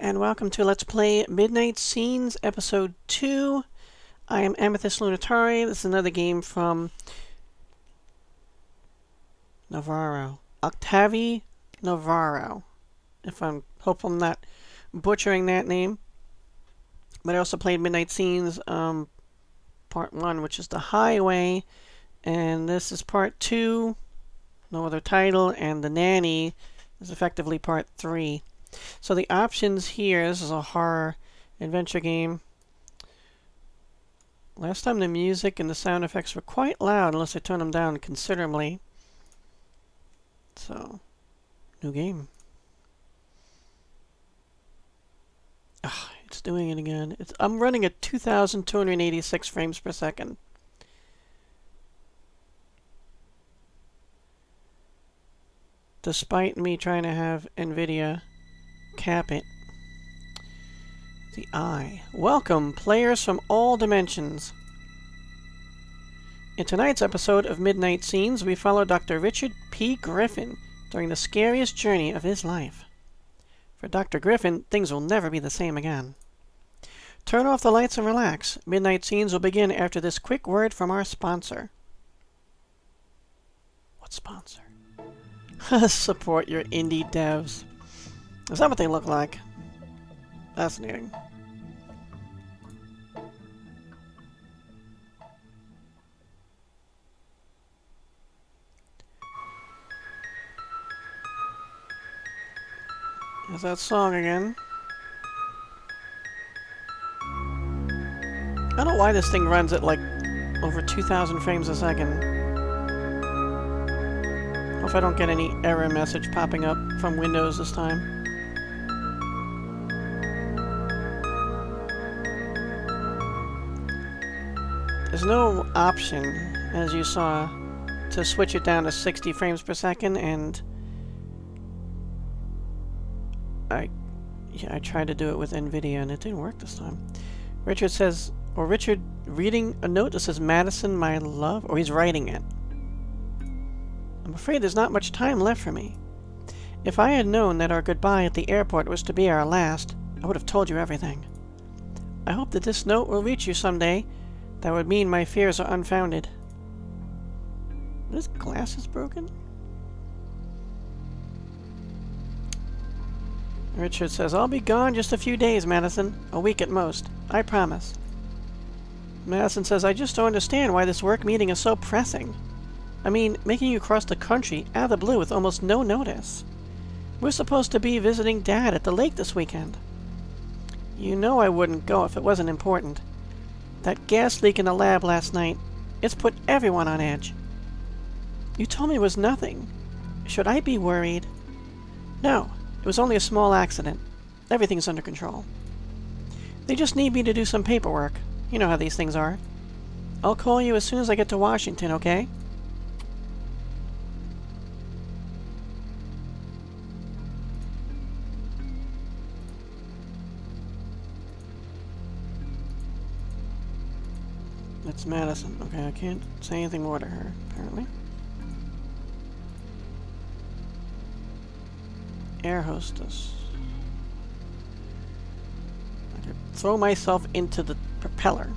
And welcome to Let's Play Midnight Scenes Episode 2. I am Amethyst Lunitari. This is another game from Navarro. Octavi Navarro. If I'm hope I'm not butchering that name. But I also played Midnight Scenes um, Part 1, which is The Highway. And this is Part 2. No other title. And The Nanny is effectively Part 3. So the options here, this is a horror adventure game. Last time the music and the sound effects were quite loud unless I turned them down considerably. So, new game. Ah, it's doing it again. It's, I'm running at 2,286 frames per second. Despite me trying to have NVIDIA cap it. The eye. Welcome, players from all dimensions. In tonight's episode of Midnight Scenes, we follow Dr. Richard P. Griffin during the scariest journey of his life. For Dr. Griffin, things will never be the same again. Turn off the lights and relax. Midnight Scenes will begin after this quick word from our sponsor. What sponsor? Support your indie devs. Is that what they look like? Fascinating. There's that song again. I don't know why this thing runs at like over 2,000 frames a second. Hope I don't get any error message popping up from Windows this time. There's no option, as you saw, to switch it down to 60 frames per second, and I, yeah, I tried to do it with NVIDIA, and it didn't work this time. Richard says, or Richard reading a note that says, Madison, my love, or he's writing it. I'm afraid there's not much time left for me. If I had known that our goodbye at the airport was to be our last, I would have told you everything. I hope that this note will reach you someday, that would mean my fears are unfounded. This glass is broken? Richard says, I'll be gone just a few days, Madison. A week at most. I promise. Madison says, I just don't understand why this work meeting is so pressing. I mean, making you cross the country out of the blue with almost no notice. We're supposed to be visiting Dad at the lake this weekend. You know I wouldn't go if it wasn't important. That gas leak in the lab last night, it's put everyone on edge. You told me it was nothing. Should I be worried? No, it was only a small accident. Everything's under control. They just need me to do some paperwork. You know how these things are. I'll call you as soon as I get to Washington, okay? It's Madison. Okay, I can't say anything more to her, apparently. Air hostess. I could throw myself into the propeller.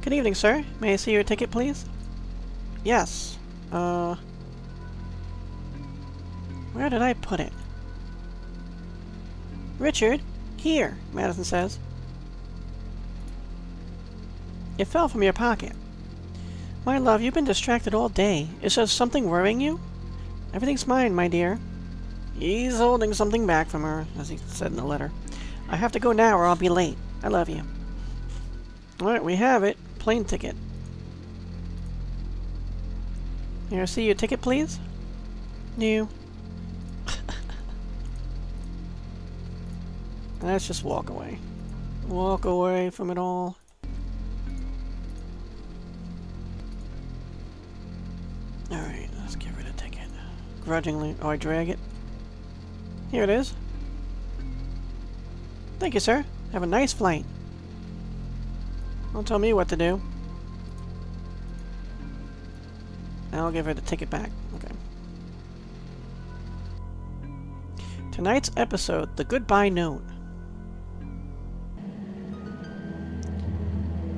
Good evening, sir. May I see your ticket, please? Yes. Uh... Where did I put it? Richard, here, Madison says. It fell from your pocket. My love, you've been distracted all day. Is there something worrying you? Everything's mine, my dear. He's holding something back from her, as he said in the letter. I have to go now or I'll be late. I love you. Alright, we have it. Plane ticket. Here, see your ticket, please? New. Let's just walk away. Walk away from it all. Grudgingly. Oh, I drag it. Here it is. Thank you, sir. Have a nice flight. Don't tell me what to do. I'll give her the ticket back. Okay. Tonight's episode, The Goodbye Note.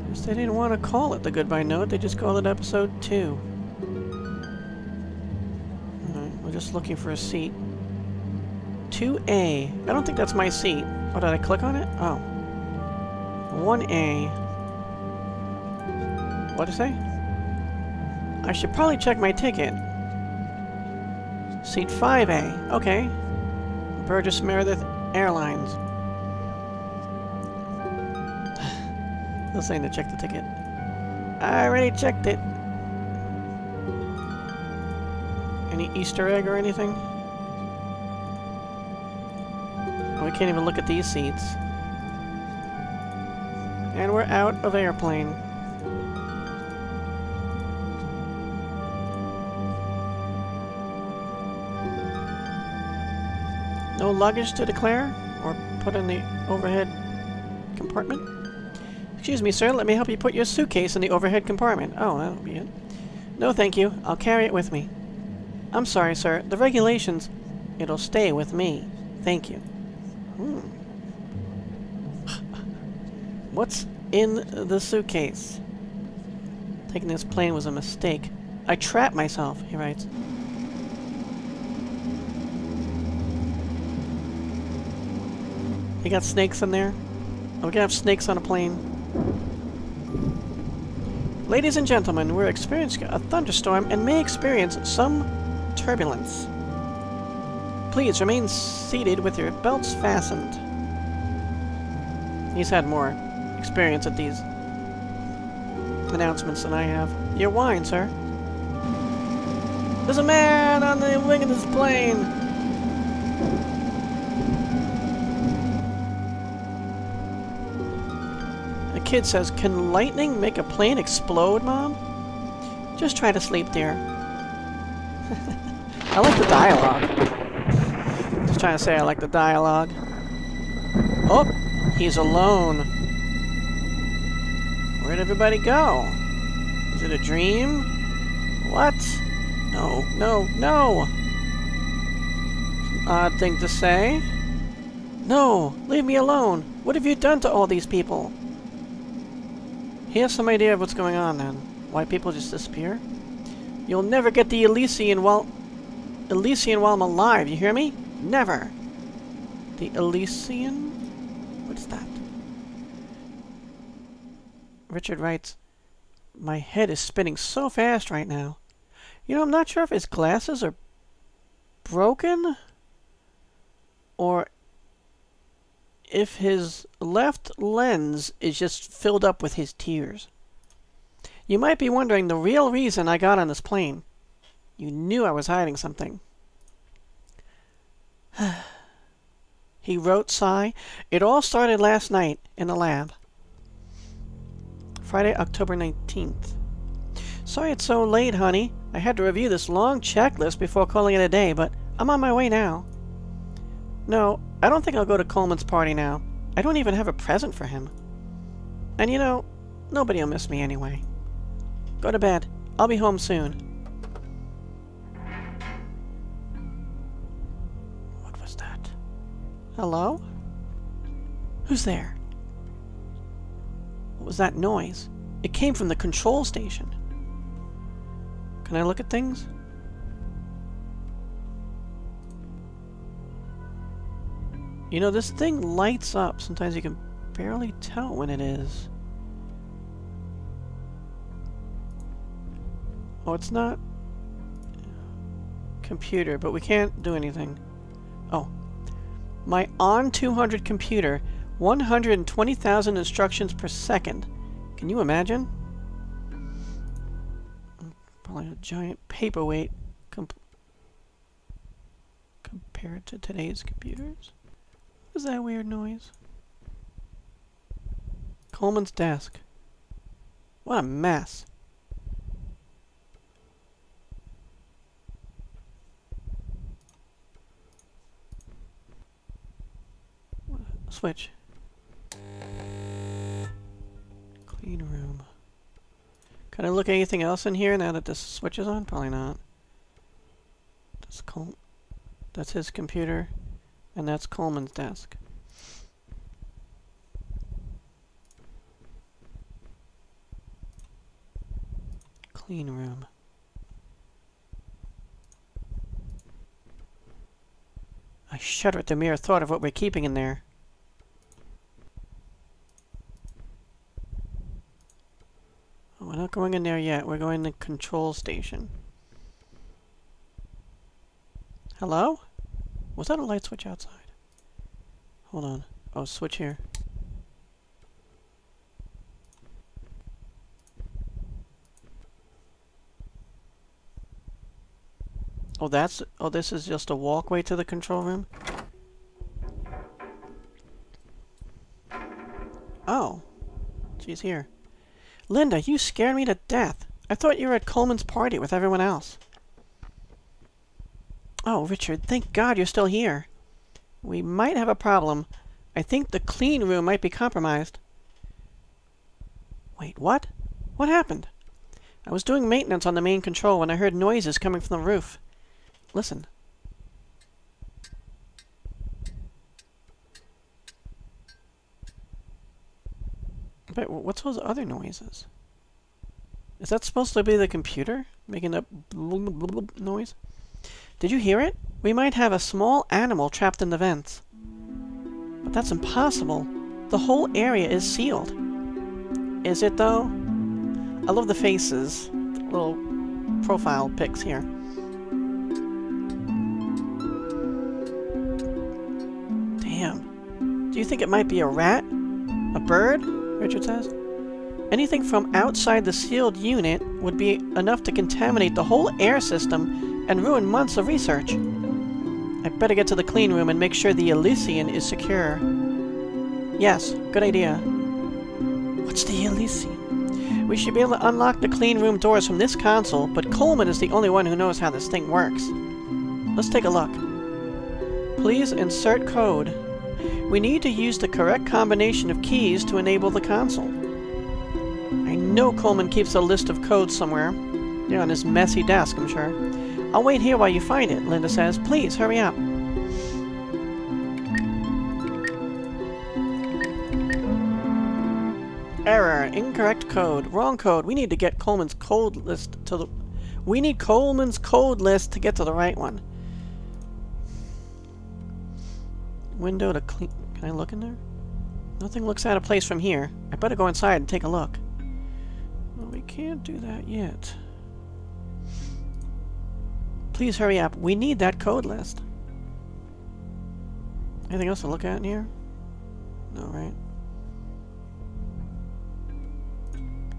Guess they didn't want to call it The Goodbye Note, they just called it Episode 2. Just looking for a seat. 2A. I don't think that's my seat. Oh, did I click on it? Oh. 1A. What did it say? I should probably check my ticket. Seat 5A. Okay. Burgess Meredith Airlines. They're saying to check the ticket. I already checked it. Any Easter egg or anything? Oh, we can't even look at these seats. And we're out of airplane. No luggage to declare? Or put in the overhead compartment? Excuse me, sir. Let me help you put your suitcase in the overhead compartment. Oh, that'll be it. No, thank you. I'll carry it with me. I'm sorry, sir. The regulations... It'll stay with me. Thank you. Hmm. What's in the suitcase? Taking this plane was a mistake. I trapped myself, he writes. You got snakes in there? Are we gonna have snakes on a plane? Ladies and gentlemen, we're experiencing a thunderstorm and may experience some turbulence. Please remain seated with your belts fastened. He's had more experience at these announcements than I have. Your wine, sir. There's a man on the wing of this plane! The kid says, Can lightning make a plane explode, Mom? Just try to sleep, dear. I like the dialogue. Just trying to say I like the dialogue. Oh, he's alone. Where'd everybody go? Is it a dream? What? No, no, no! Odd thing to say. No, leave me alone. What have you done to all these people? He has some idea of what's going on then. Why people just disappear? You'll never get the Elysian while... Elysian while I'm alive, you hear me? Never! The Elysian? What's that? Richard writes, My head is spinning so fast right now. You know, I'm not sure if his glasses are broken or if his left lens is just filled up with his tears. You might be wondering the real reason I got on this plane. You knew I was hiding something. he wrote, sigh. It all started last night in the lab. Friday, October 19th. Sorry it's so late, honey. I had to review this long checklist before calling it a day, but I'm on my way now. No, I don't think I'll go to Coleman's party now. I don't even have a present for him. And you know, nobody'll miss me anyway. Go to bed. I'll be home soon. Hello? Who's there? What was that noise? It came from the control station. Can I look at things? You know, this thing lights up. Sometimes you can barely tell when it is. Oh, it's not computer, but we can't do anything. Oh. My on 200 computer, 120,000 instructions per second. Can you imagine? Probably a giant paperweight comp compared to today's computers. What was that weird noise? Coleman's desk. What a mess. Switch. Clean room. Can I look at anything else in here now that this switch is on? Probably not. That's Col that's his computer. And that's Coleman's desk. Clean room. I shudder at the mere thought of what we're keeping in there. Oh, we're not going in there yet. We're going to control station. Hello? Was that a light switch outside? Hold on. Oh, switch here. Oh, that's... Oh, this is just a walkway to the control room? Oh. She's here. Linda, you scared me to death. I thought you were at Coleman's party with everyone else. Oh, Richard, thank God you're still here. We might have a problem. I think the clean room might be compromised. Wait, what? What happened? I was doing maintenance on the main control when I heard noises coming from the roof. Listen. But what's those other noises? Is that supposed to be the computer making that noise? Did you hear it? We might have a small animal trapped in the vents. But that's impossible. The whole area is sealed. Is it, though? I love the faces. The little profile pics here. Damn. Do you think it might be a rat? A bird? Richard says. Anything from outside the sealed unit would be enough to contaminate the whole air system and ruin months of research. I'd better get to the clean room and make sure the Elysian is secure. Yes, good idea. What's the Elysian? We should be able to unlock the clean room doors from this console, but Coleman is the only one who knows how this thing works. Let's take a look. Please insert code. We need to use the correct combination of keys to enable the console. I know Coleman keeps a list of codes somewhere. They're on his messy desk, I'm sure. I'll wait here while you find it, Linda says. Please, hurry up. Error. Incorrect code. Wrong code. We need to get Coleman's code list to the... We need Coleman's code list to get to the right one. Window to clean... Can I look in there? Nothing looks out of place from here. I better go inside and take a look. Well, we can't do that yet. Please hurry up. We need that code list. Anything else to look at in here? No, right?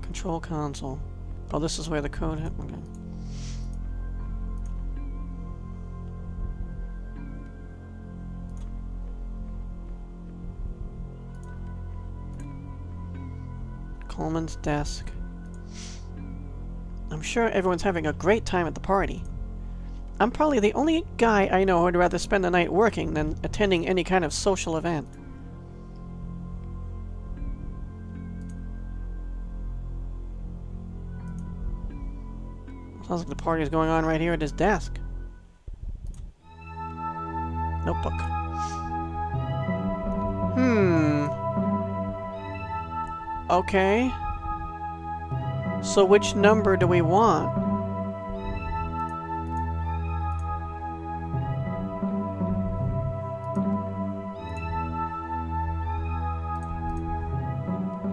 Control console. Oh, this is where the code hit. Coleman's desk. I'm sure everyone's having a great time at the party. I'm probably the only guy I know who'd rather spend the night working than attending any kind of social event. Sounds like the party's going on right here at his desk. Notebook. Okay. So which number do we want?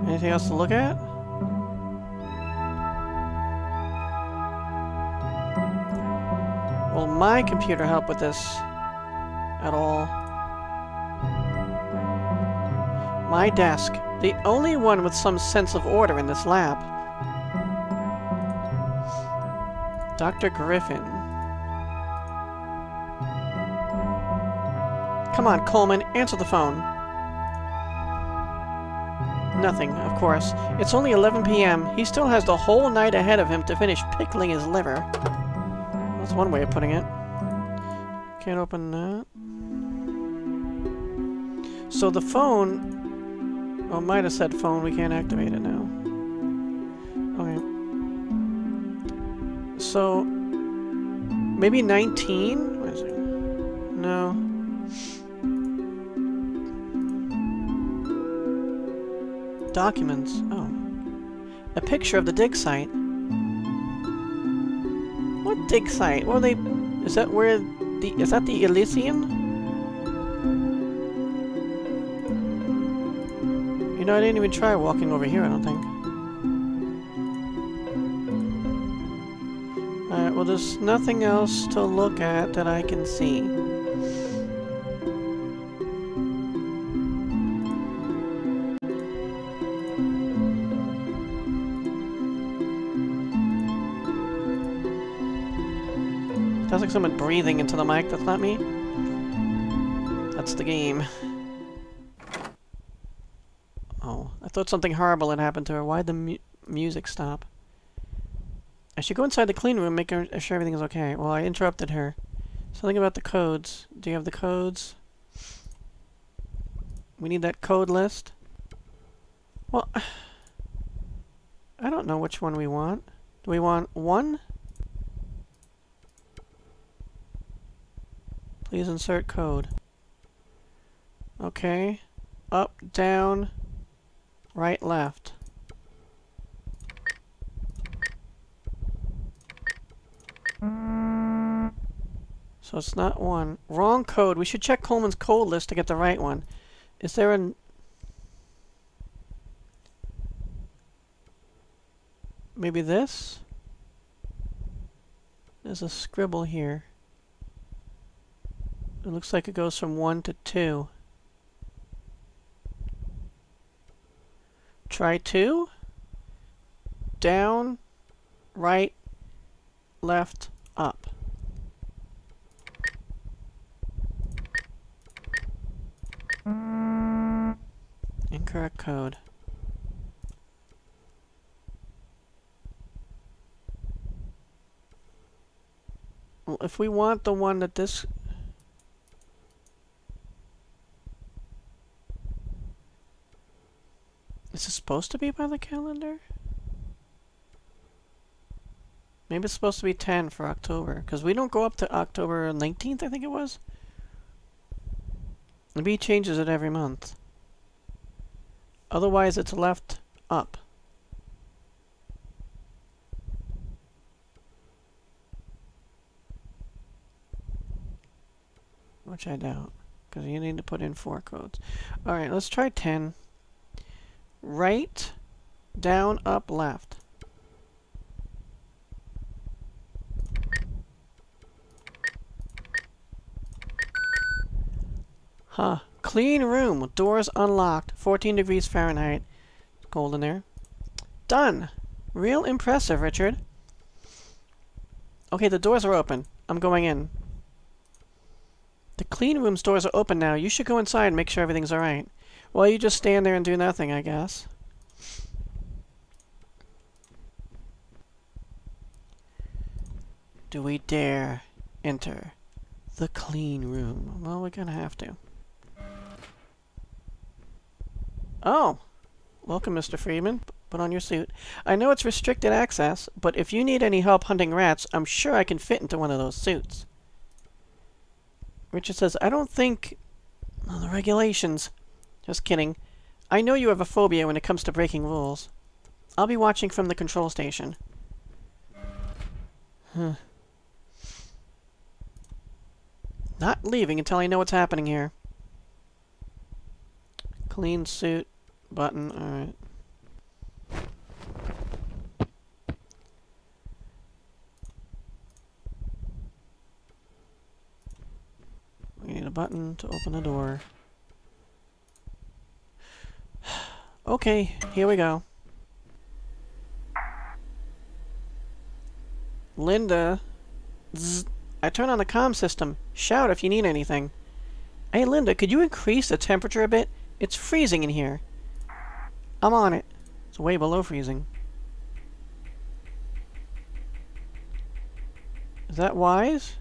Anything else to look at? Will my computer help with this at all? My desk. The only one with some sense of order in this lab. Dr. Griffin. Come on, Coleman, answer the phone. Nothing, of course. It's only 11 p.m. He still has the whole night ahead of him to finish pickling his liver. That's one way of putting it. Can't open that. So the phone... Well, have said phone, we can't activate it now. Okay. So, maybe 19? It? No. Documents. Oh. A picture of the dig site. What dig site? Well, they... Is that where the... Is that the Elysian? Know, I didn't even try walking over here, I don't think. Alright, well there's nothing else to look at that I can see. Sounds like someone breathing into the mic. That's not me. That's the game. Thought something horrible had happened to her. Why'd the mu music stop? I should go inside the clean room, make er-, sure everything's okay. Well, I interrupted her. Something about the codes. Do you have the codes? We need that code list. Well, I don't know which one we want. Do we want one? Please insert code. Okay. Up, down, right, left. So it's not one. Wrong code. We should check Coleman's code list to get the right one. Is there an... Maybe this? There's a scribble here. It looks like it goes from 1 to 2. Try 2. Down, right, left, up. Incorrect code. Well, if we want the one that this Is it supposed to be by the calendar? Maybe it's supposed to be 10 for October, because we don't go up to October 19th, I think it was. The bee changes it every month. Otherwise, it's left up. Which I doubt, because you need to put in four codes. Alright, let's try 10 right, down, up, left. Huh. Clean room. Doors unlocked. 14 degrees Fahrenheit. Cold in there. Done. Real impressive, Richard. Okay, the doors are open. I'm going in. The clean room's doors are open now. You should go inside and make sure everything's alright. Well, you just stand there and do nothing, I guess. Do we dare enter the clean room? Well, we're gonna have to. Oh! Welcome, Mr. Freeman. Put on your suit. I know it's restricted access, but if you need any help hunting rats, I'm sure I can fit into one of those suits. Richard says, I don't think... Well, the regulations. Just kidding. I know you have a phobia when it comes to breaking rules. I'll be watching from the control station. Huh. Not leaving until I know what's happening here. Clean suit button, alright. We need a button to open the door. Okay, here we go. Linda. Zzz. I turn on the comm system. Shout if you need anything. Hey, Linda, could you increase the temperature a bit? It's freezing in here. I'm on it. It's way below freezing. Is that wise?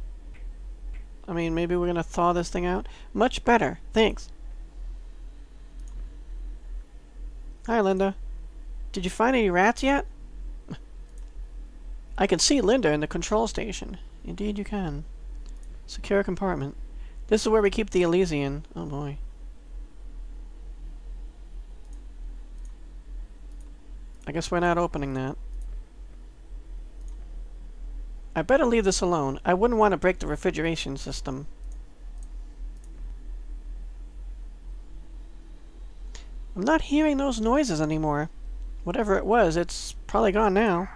I mean, maybe we're gonna thaw this thing out? Much better. Thanks. Hi, Linda. Did you find any rats yet? I can see Linda in the control station. Indeed you can. Secure compartment. This is where we keep the Elysian. Oh boy. I guess we're not opening that. I better leave this alone. I wouldn't want to break the refrigeration system. I'm not hearing those noises anymore. Whatever it was, it's probably gone now.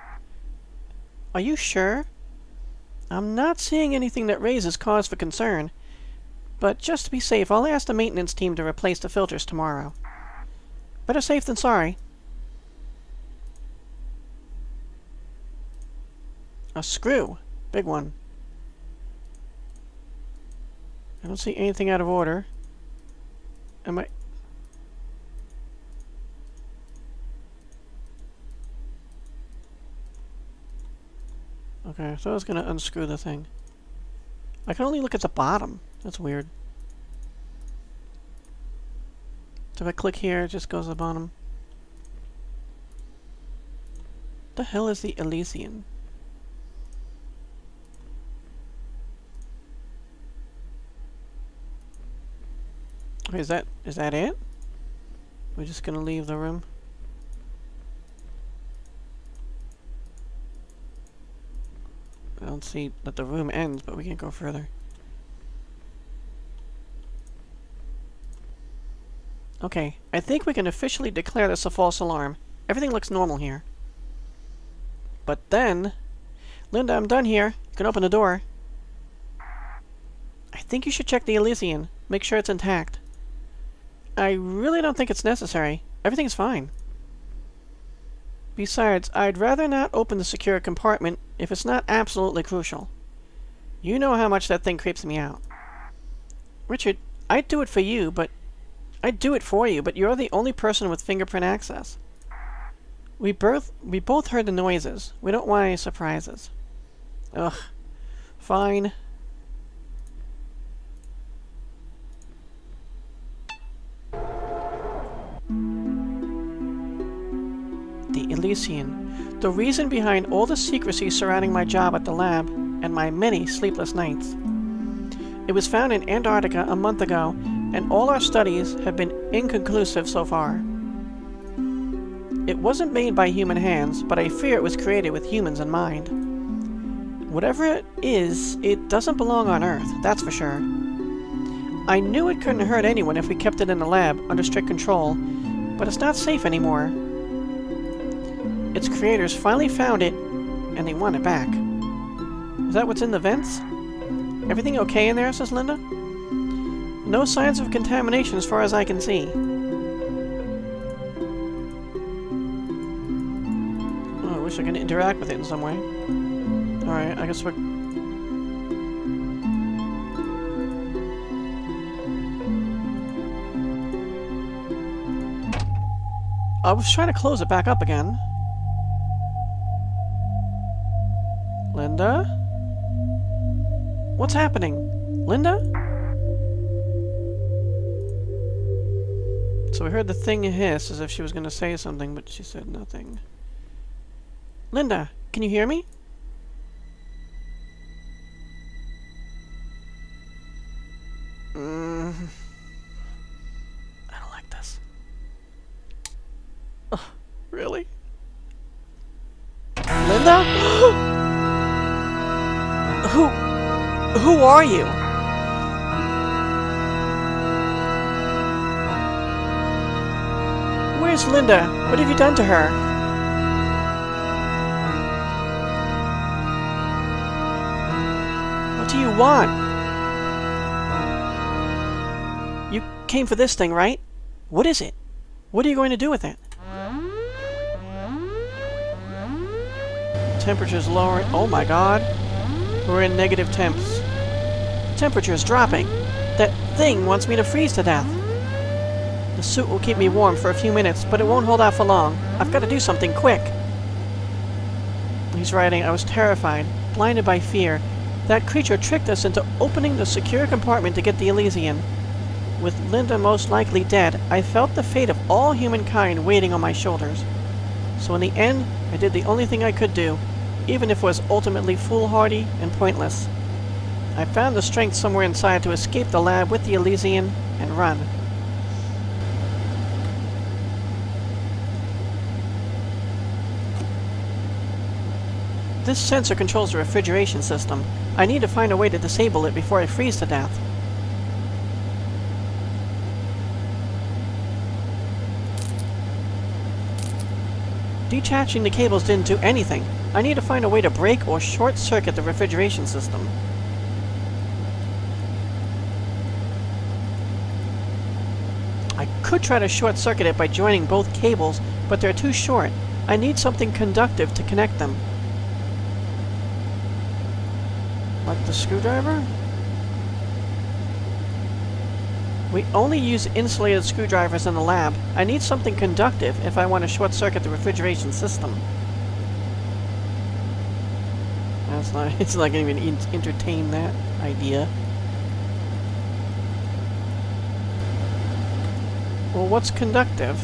Are you sure? I'm not seeing anything that raises cause for concern. But just to be safe, I'll ask the maintenance team to replace the filters tomorrow. Better safe than sorry. A screw. Big one. I don't see anything out of order. Am I... Okay, so I was gonna unscrew the thing. I can only look at the bottom. That's weird. So if I click here, it just goes to the bottom. The hell is the Elysian? Is that is that it? We're just gonna leave the room. I don't see that the room ends, but we can't go further. Okay, I think we can officially declare this a false alarm. Everything looks normal here. But then... Linda, I'm done here. You can open the door. I think you should check the Elysian. Make sure it's intact. I really don't think it's necessary. Everything's fine. Besides, I'd rather not open the secure compartment if it's not absolutely crucial. You know how much that thing creeps me out. Richard, I'd do it for you, but... I'd do it for you, but you're the only person with fingerprint access. We both, we both heard the noises. We don't want any surprises. Ugh. Fine. Elysian, the reason behind all the secrecy surrounding my job at the lab and my many sleepless nights. It was found in Antarctica a month ago, and all our studies have been inconclusive so far. It wasn't made by human hands, but I fear it was created with humans in mind. Whatever it is, it doesn't belong on Earth, that's for sure. I knew it couldn't hurt anyone if we kept it in the lab, under strict control, but it's not safe anymore. Its creators finally found it, and they want it back. Is that what's in the vents? Everything okay in there, says Linda? No signs of contamination as far as I can see. Oh, I wish I could interact with it in some way. Alright, I guess we're... I was trying to close it back up again. Linda? What's happening? Linda? So we heard the thing hiss as if she was going to say something, but she said nothing. Linda, can you hear me? Where's Linda? What have you done to her? What do you want? You came for this thing, right? What is it? What are you going to do with it? Temperature's lowering. Oh my god. We're in negative temps. Temperature's dropping. That thing wants me to freeze to death. The suit will keep me warm for a few minutes, but it won't hold out for long. I've got to do something quick. He's writing, I was terrified, blinded by fear. That creature tricked us into opening the secure compartment to get the Elysian. With Linda most likely dead, I felt the fate of all humankind waiting on my shoulders. So in the end, I did the only thing I could do, even if it was ultimately foolhardy and pointless. I found the strength somewhere inside to escape the lab with the Elysian and run. This sensor controls the refrigeration system. I need to find a way to disable it before I freeze to death. Detaching the cables didn't do anything. I need to find a way to break or short-circuit the refrigeration system. I could try to short-circuit it by joining both cables, but they're too short. I need something conductive to connect them. Screwdriver? We only use insulated screwdrivers in the lab. I need something conductive if I want to short-circuit the refrigeration system. That's not, it's not going to even entertain that idea. Well, what's conductive?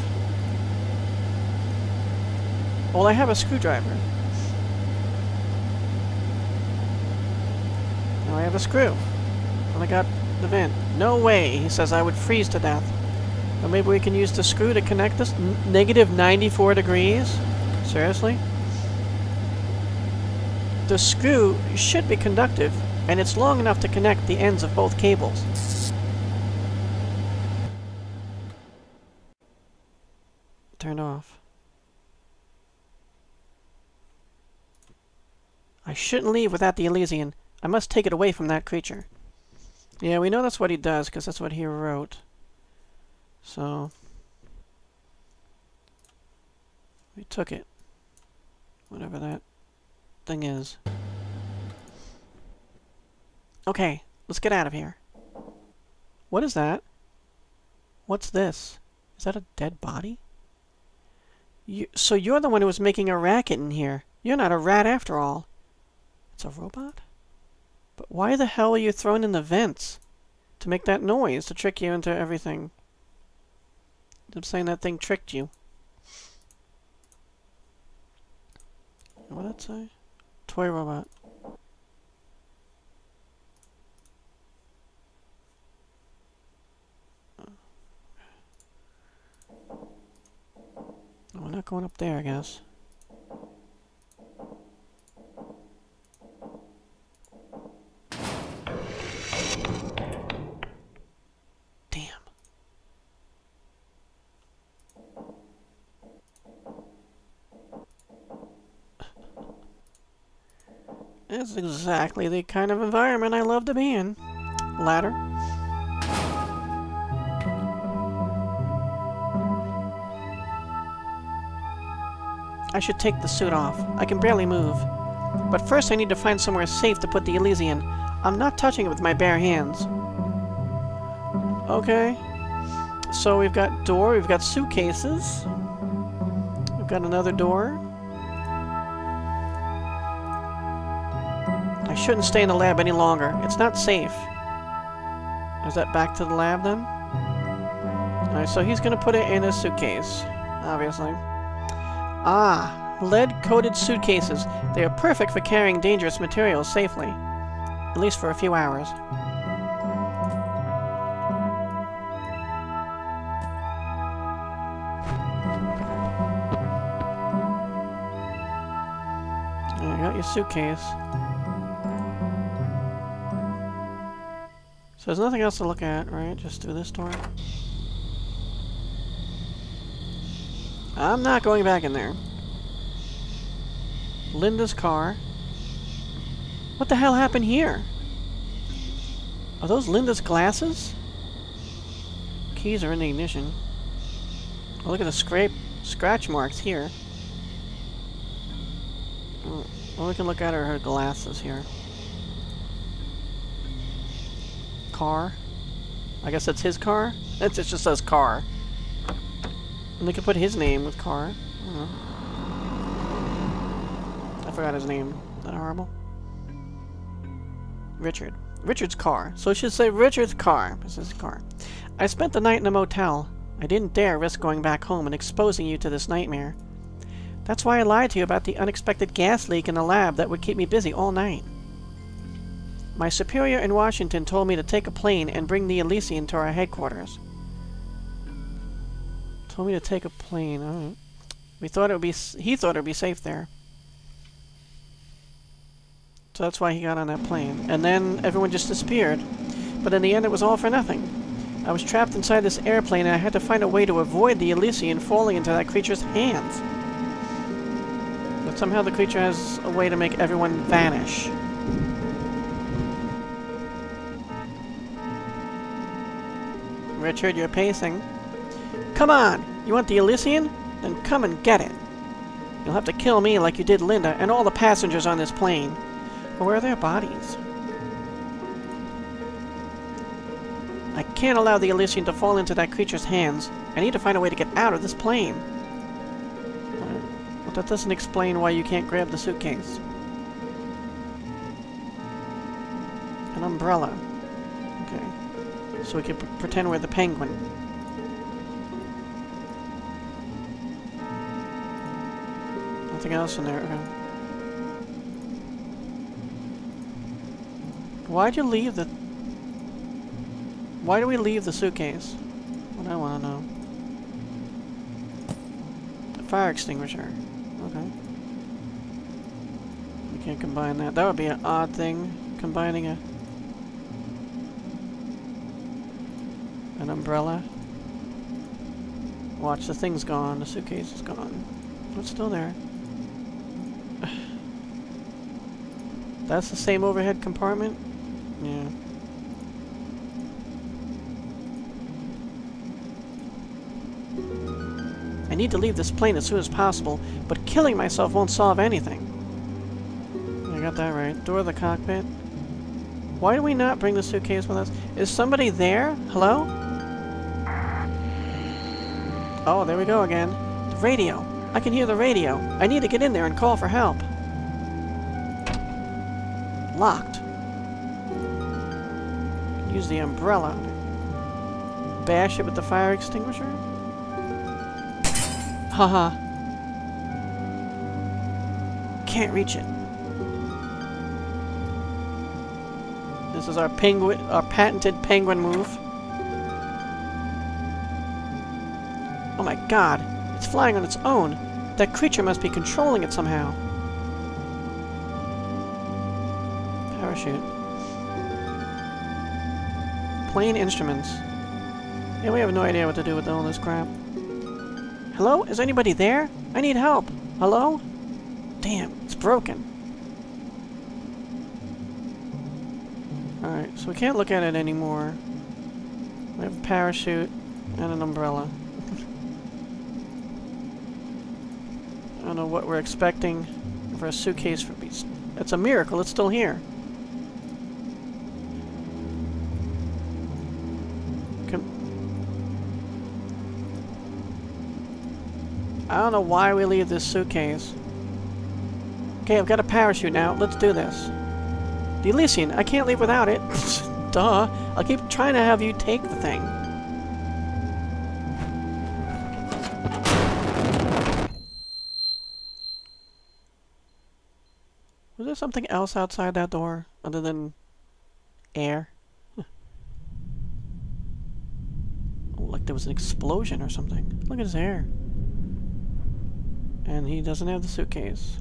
Well, I have a screwdriver. Now I have a screw. And I got the vent. No way, he says I would freeze to death. Maybe we can use the screw to connect this? Negative 94 degrees? Seriously? The screw should be conductive, and it's long enough to connect the ends of both cables. Turn off. I shouldn't leave without the Elysian. I must take it away from that creature. Yeah, we know that's what he does, because that's what he wrote. So... We took it. Whatever that thing is. Okay, let's get out of here. What is that? What's this? Is that a dead body? You, so you're the one who was making a racket in here. You're not a rat after all. It's a robot? But why the hell are you thrown in the vents? To make that noise, to trick you into everything. I'm saying that thing tricked you. What did that say? Toy robot. Oh, we're not going up there, I guess. It's exactly the kind of environment I love to be in. Ladder. I should take the suit off. I can barely move. But first I need to find somewhere safe to put the Elysian. I'm not touching it with my bare hands. Okay. So we've got door, we've got suitcases. We've got another door. Shouldn't stay in the lab any longer. It's not safe. Is that back to the lab then? Alright, so he's gonna put it in a suitcase. Obviously. Ah, lead-coated suitcases. They are perfect for carrying dangerous materials safely. At least for a few hours. Your suitcase. So there's nothing else to look at, right? Just through this door. I'm not going back in there. Linda's car. What the hell happened here? Are those Linda's glasses? Keys are in the ignition. Oh, look at the scrape, scratch marks here. Well, we can look at her, her glasses here. Car. I guess that's his car? It's, it just says car. And they could put his name with car. I, I forgot his name. Is that horrible? Richard. Richard's car. So it should say Richard's car. This is his car. I spent the night in a motel. I didn't dare risk going back home and exposing you to this nightmare. That's why I lied to you about the unexpected gas leak in the lab that would keep me busy all night. My superior in Washington told me to take a plane and bring the Elysian to our headquarters. Told me to take a plane. We thought it would be. He thought it would be safe there. So that's why he got on that plane. And then everyone just disappeared. But in the end, it was all for nothing. I was trapped inside this airplane and I had to find a way to avoid the Elysian falling into that creature's hands. But somehow the creature has a way to make everyone vanish. Richard, you're pacing. Come on! You want the Elysian? Then come and get it. You'll have to kill me like you did Linda and all the passengers on this plane. But where are their bodies? I can't allow the Elysian to fall into that creature's hands. I need to find a way to get out of this plane. Well, that doesn't explain why you can't grab the suitcase. An umbrella. So we can pretend we're the penguin. Nothing else in there. Why'd you leave the... Why do we leave the suitcase? What I want to know. The fire extinguisher. Okay. We can't combine that. That would be an odd thing, combining a... An umbrella. Watch, the thing's gone. The suitcase is gone. It's still there. That's the same overhead compartment? Yeah. I need to leave this plane as soon as possible, but killing myself won't solve anything. I got that right. Door of the cockpit. Why do we not bring the suitcase with us? Is somebody there? Hello? Oh, there we go again. The radio. I can hear the radio. I need to get in there and call for help. Locked. Use the umbrella. Bash it with the fire extinguisher? Haha. Can't reach it. This is our penguin, our patented penguin move. God, it's flying on its own. That creature must be controlling it somehow. Parachute. Plane instruments. Yeah, we have no idea what to do with all this crap. Hello? Is anybody there? I need help. Hello? Damn, it's broken. Alright, so we can't look at it anymore. We have a parachute and an umbrella. Know what we're expecting for a suitcase for beast. It's a miracle it's still here. I don't know why we leave this suitcase. Okay, I've got a parachute now. Let's do this. The I can't leave without it. Duh. I'll keep trying to have you take the thing. Something else outside that door other than air? like there was an explosion or something. Look at his hair. And he doesn't have the suitcase.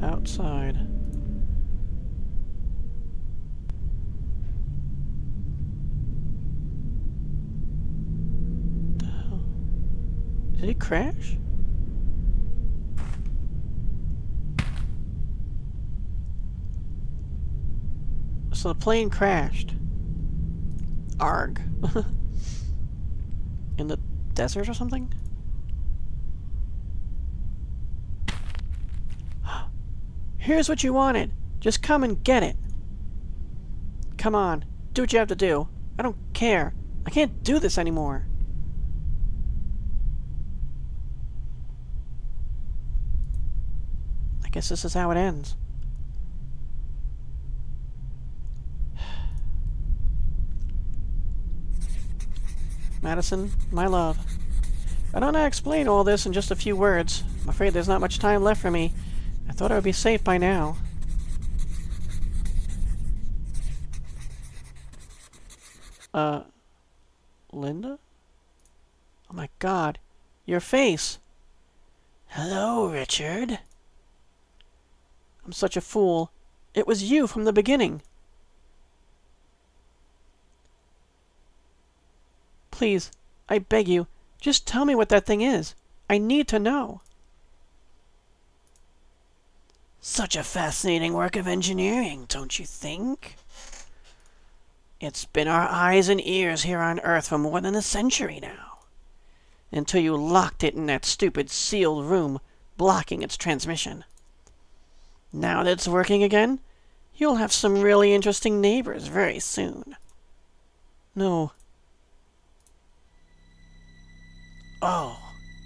Outside. The hell? Did he crash? So the plane crashed. Arg. In the desert or something? Here's what you wanted. Just come and get it. Come on. Do what you have to do. I don't care. I can't do this anymore. I guess this is how it ends. Madison, my love. I don't know to explain all this in just a few words. I'm afraid there's not much time left for me. I thought I would be safe by now. Uh, Linda? Oh my god, your face! Hello, Richard. I'm such a fool. It was you from the beginning. Please, I beg you, just tell me what that thing is. I need to know. Such a fascinating work of engineering, don't you think? It's been our eyes and ears here on Earth for more than a century now. Until you locked it in that stupid sealed room, blocking its transmission. Now that it's working again, you'll have some really interesting neighbors very soon. No, Oh,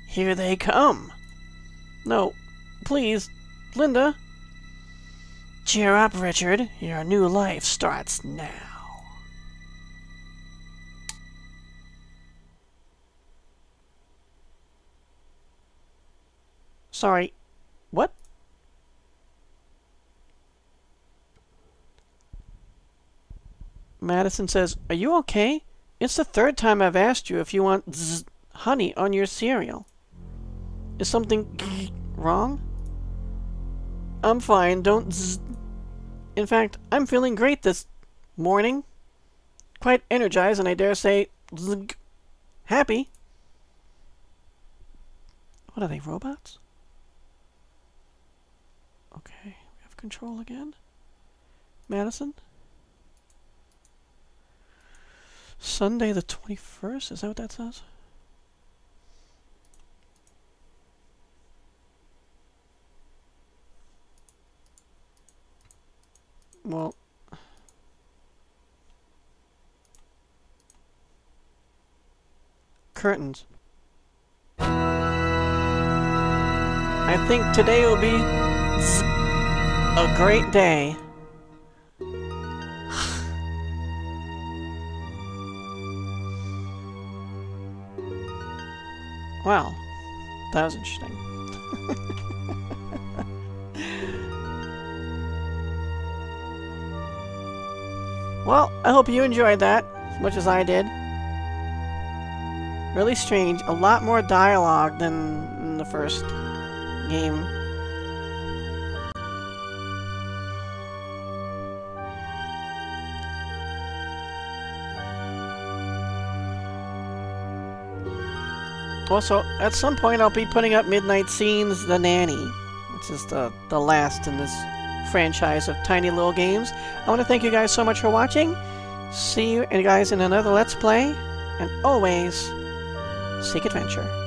here they come. No, please, Linda. Cheer up, Richard. Your new life starts now. Sorry, what? Madison says, Are you okay? It's the third time I've asked you if you want zzz honey on your cereal. Is something wrong? I'm fine, don't zzz. In fact, I'm feeling great this morning. Quite energized and I dare say zzz, happy. What are they, robots? Okay, we have control again. Madison? Sunday the 21st? Is that what that says? Well... Curtains. I think today will be a great day. Well, that was interesting. Well, I hope you enjoyed that as much as I did. Really strange. A lot more dialogue than in the first game. Also, at some point I'll be putting up Midnight Scenes The Nanny, which is the, the last in this franchise of tiny little games. I want to thank you guys so much for watching. See you guys in another Let's Play. And always, seek adventure.